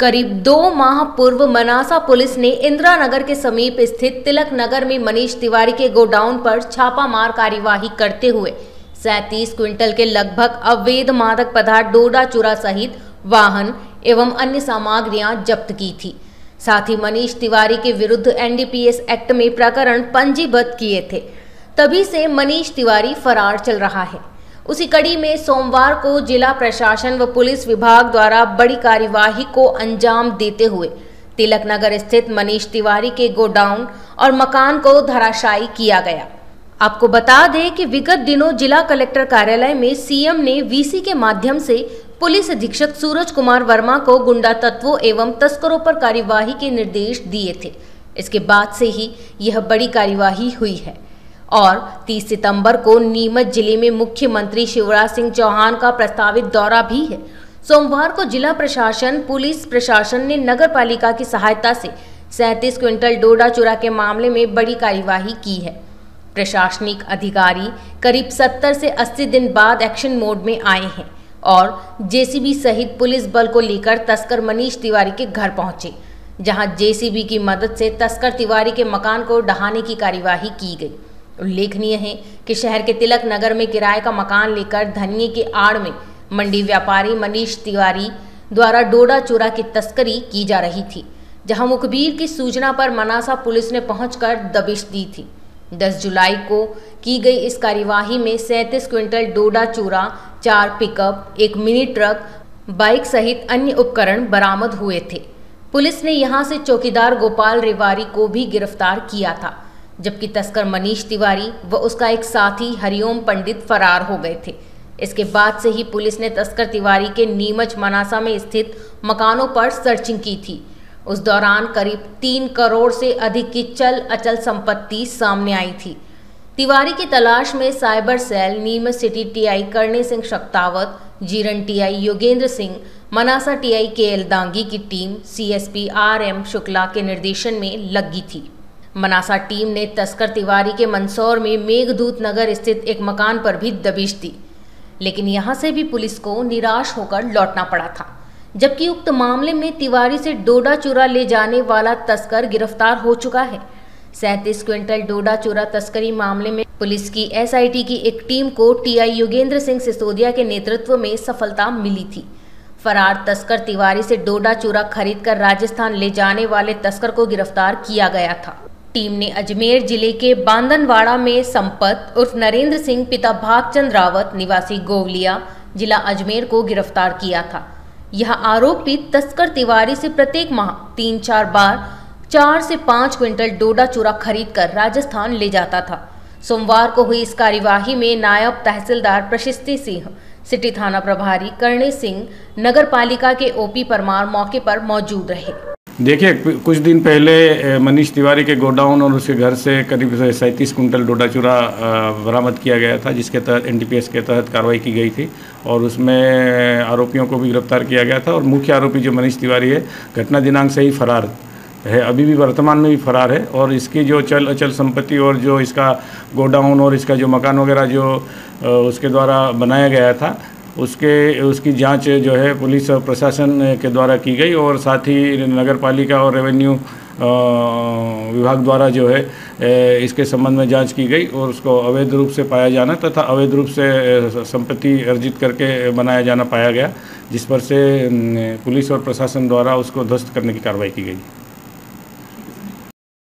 करीब दो माह पूर्व मनासा पुलिस ने इंदिरा नगर के समीप स्थित तिलक नगर में मनीष तिवारी के गोडाउन पर छापामार कार्यवाही करते हुए सैतीस क्विंटल के लगभग अवैध मादक पदार्थ, डोडा चूरा सहित वाहन एवं अन्य सामग्रियाँ जब्त की थी। साथ ही मनीष तिवारी के विरुद्ध एनडीपीएस एक्ट में प्रकरण पंजीबद्ध किए थे। तभी से मनीष तिवारी फरार चल रहा है। उसी कड़ी में सोमवार को जिला प्रशासन व पुलिस विभाग द्वारा बड़ी कार्यवाही को अंजाम देते हुए तिलक नगर स्थित मनीष तिवारी के गोडाउन और मकान को धराशायी किया गया। आपको बता दें कि विगत दिनों जिला कलेक्टर कार्यालय में सीएम ने वीसी के माध्यम से पुलिस अधीक्षक सूरज कुमार वर्मा को गुंडा तत्वों एवं तस्करों पर कार्यवाही के निर्देश दिए थे। इसके बाद से ही यह बड़ी कार्यवाही हुई है। और 30 सितंबर को नीमच ज़िले में मुख्यमंत्री शिवराज सिंह चौहान का प्रस्तावित दौरा भी है। सोमवार को जिला प्रशासन, पुलिस प्रशासन ने नगर पालिका की सहायता से सैंतीस क्विंटल डोडा चुरा के मामले में बड़ी कार्यवाही की है। प्रशासनिक अधिकारी करीब 70 से 80 दिन बाद एक्शन मोड में आए हैं और जेसीबी सहित पुलिस बल को लेकर तस्कर मनीष तिवारी के घर पहुँचे, जहाँ जेसीबी की मदद से तस्कर तिवारी के मकान को ढहाने की कार्यवाही की गई। उल्लेखनीय है कि शहर के तिलक नगर में किराए का मकान लेकर धनिये के आड़ में मंडी व्यापारी मनीष तिवारी द्वारा डोडा चोरा की तस्करी की जा रही थी, जहाँ मुखबिर की सूचना पर मनासा पुलिस ने पहुंचकर दबिश दी थी। 10 जुलाई को की गई इस कार्यवाही में सैंतीस क्विंटल डोडा चूरा, चार पिकअप, एक मिनी ट्रक, बाइक सहित अन्य उपकरण बरामद हुए थे। पुलिस ने यहाँ से चौकीदार गोपाल रेवारी को भी गिरफ़्तार किया था। जबकि तस्कर मनीष तिवारी व उसका एक साथी हरिओम पंडित फरार हो गए थे। इसके बाद से ही पुलिस ने तस्कर तिवारी के नीमच मनासा में स्थित मकानों पर सर्चिंग की थी। उस दौरान करीब तीन करोड़ से अधिक की चल अचल संपत्ति सामने आई थी। तिवारी की तलाश में cyber cell Neemuch city TI, Karni Singh Shaktawat, Jiran TI, Yogendra Singh, Manasa TI K L Dangi की team, CSP R M Shukla के निर्देशन में लगी थी। मनासा टीम ने तस्कर तिवारी के मंदसौर में मेघदूत नगर स्थित एक मकान पर भी दबिश दी। लेकिन यहाँ से भी पुलिस को निराश होकर लौटना पड़ा था, जबकि उक्त मामले में तिवारी से डोडा चूरा ले जाने वाला तस्कर गिरफ़्तार हो चुका है। सैंतीस क्विंटल डोडा चूरा तस्करी मामले में पुलिस की एसआईटी की एक टीम को टीआई योगेंद्र सिंह सिसोदिया के नेतृत्व में सफलता मिली थी। फरार तस्कर तिवारी से डोडा चूरा खरीदकर राजस्थान ले जाने वाले तस्कर को गिरफ़्तार किया गया था। टीम ने अजमेर ज़िले के बांदनवाड़ा में संपत उर्फ़ नरेंद्र सिंह पिता भागचंद रावत निवासी गोवलिया जिला अजमेर को गिरफ़्तार किया था। यह आरोपी तस्कर तिवारी से प्रत्येक माह तीन चार बार चार से पाँच क्विंटल डोडा चूरा खरीद कर राजस्थान ले जाता था। सोमवार को हुई इस कार्यवाही में नायब तहसीलदार प्रशिस्ती सिंह, सिटी थाना प्रभारी करणी सिंह, नगर पालिका के ओपी परमार मौके पर मौजूद रहे। देखिए कुछ दिन पहले मनीष तिवारी के गोडाउन और उसके घर से करीब सैंतीस कुंटल डोडा चूरा बरामद किया गया था, जिसके तहत एनडीपीएस के तहत कार्रवाई की गई थी और उसमें आरोपियों को भी गिरफ़्तार किया गया था और मुख्य आरोपी जो मनीष तिवारी है, घटना दिनांक से ही फरार है, अभी भी वर्तमान में भी फरार है और इसकी जो चल, अचल संपत्ति और जो इसका गोडाउन और इसका जो मकान वगैरह जो उसके द्वारा बनाया गया था उसके, उसकी जाँच जो है पुलिस और प्रशासन के द्वारा की गई और साथ ही नगर पालिका और रेवेन्यू विभाग द्वारा जो है इसके संबंध में जाँच की गई और उसको अवैध रूप से पाया जाना तथा अवैध रूप से संपत्ति अर्जित करके बनाया जाना पाया गया, जिस पर से पुलिस और प्रशासन द्वारा उसको ध्वस्त करने की कार्रवाई की गई।